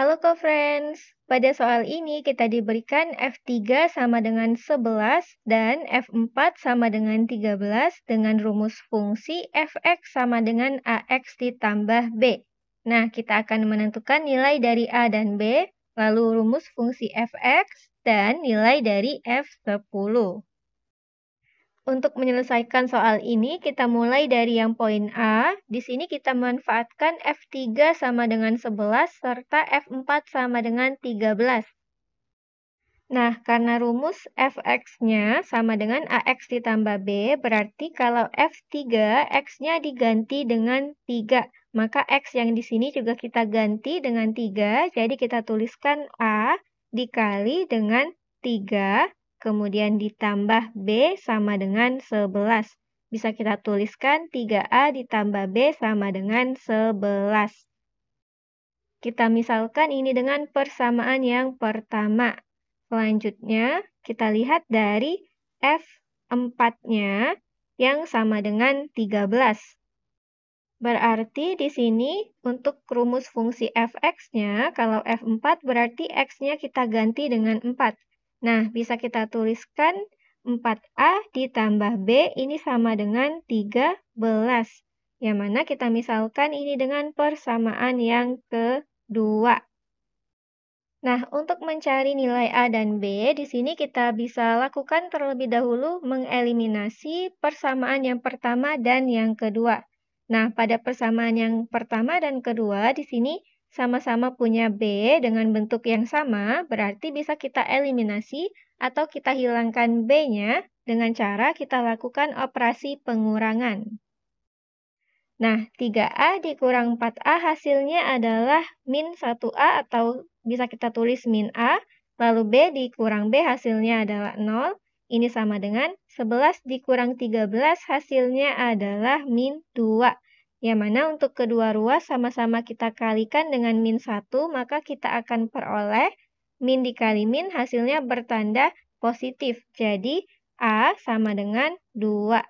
Halo co-friends, pada soal ini kita diberikan F3 sama dengan 11 dan F4 sama dengan 13 dengan rumus fungsi Fx sama dengan Ax ditambah B. Nah, kita akan menentukan nilai dari A dan B, lalu rumus fungsi Fx, dan nilai dari F10. Untuk menyelesaikan soal ini, kita mulai dari yang poin A. Di sini kita manfaatkan F3 sama dengan 11, serta F4 sama dengan 13. Nah, karena rumus Fx-nya sama dengan Ax ditambah B, berarti kalau F3, X-nya diganti dengan 3. Maka X yang di sini juga kita ganti dengan 3, jadi kita tuliskan A dikali dengan 3 kemudian ditambah B sama dengan 11. Bisa kita tuliskan 3A ditambah B sama dengan 11. Kita misalkan ini dengan persamaan yang pertama. Selanjutnya, kita lihat dari F4-nya yang sama dengan 13. Berarti di sini untuk rumus fungsi fx-nya, kalau f4 berarti x-nya kita ganti dengan 4. Nah, bisa kita tuliskan 4A ditambah B ini sama dengan 13. Yang mana kita misalkan ini dengan persamaan yang kedua. Nah, untuk mencari nilai A dan B, di sini kita bisa lakukan terlebih dahulu mengeliminasi persamaan yang pertama dan yang kedua. Nah, pada persamaan yang pertama dan kedua, di sini sama-sama punya B dengan bentuk yang sama, berarti bisa kita eliminasi atau kita hilangkan B-nya dengan cara kita lakukan operasi pengurangan. Nah, 3A dikurang 4A hasilnya adalah min 1A atau bisa kita tulis min A, lalu B dikurang B hasilnya adalah 0, ini sama dengan 11 dikurang 13 hasilnya adalah min 2. Yang mana untuk kedua ruas sama-sama kita kalikan dengan min 1, maka kita akan peroleh min dikali min hasilnya bertanda positif. Jadi, A sama dengan 2.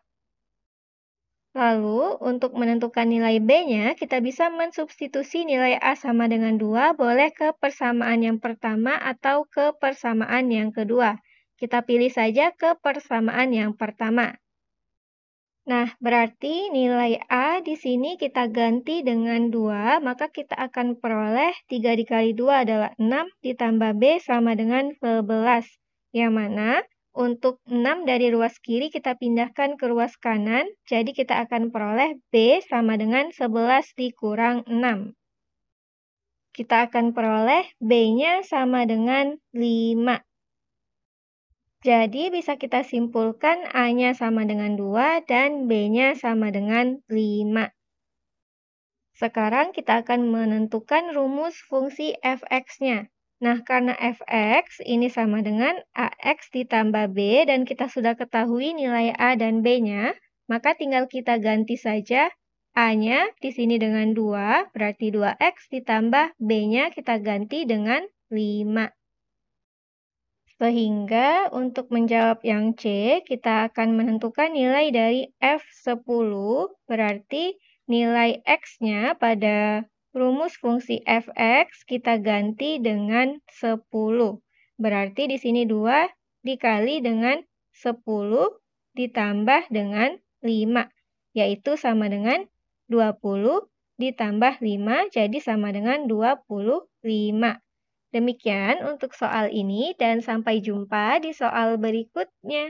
Lalu, untuk menentukan nilai B-nya, kita bisa mensubstitusi nilai A sama dengan 2, boleh ke persamaan yang pertama atau ke persamaan yang kedua. Kita pilih saja ke persamaan yang pertama. Nah, berarti nilai A di sini kita ganti dengan 2, maka kita akan peroleh 3 dikali 2 adalah 6, ditambah B sama dengan 11. Yang mana untuk 6 dari ruas kiri kita pindahkan ke ruas kanan, jadi kita akan peroleh B sama dengan 11 dikurang 6. Kita akan peroleh B-nya sama dengan 5. Jadi bisa kita simpulkan A-nya sama dengan 2 dan B-nya sama dengan 5. Sekarang kita akan menentukan rumus fungsi fx-nya. Nah, karena fx ini sama dengan ax ditambah b dan kita sudah ketahui nilai a dan b-nya, maka tinggal kita ganti saja a-nya di sini dengan 2, berarti 2x ditambah b-nya kita ganti dengan 5. Sehingga untuk menjawab yang C, kita akan menentukan nilai dari F10, berarti nilai X-nya pada rumus fungsi Fx kita ganti dengan 10. Berarti di sini 2 dikali dengan 10 ditambah dengan 5, yaitu sama dengan 20 ditambah 5, jadi sama dengan 25. Demikian untuk soal ini dan sampai jumpa di soal berikutnya.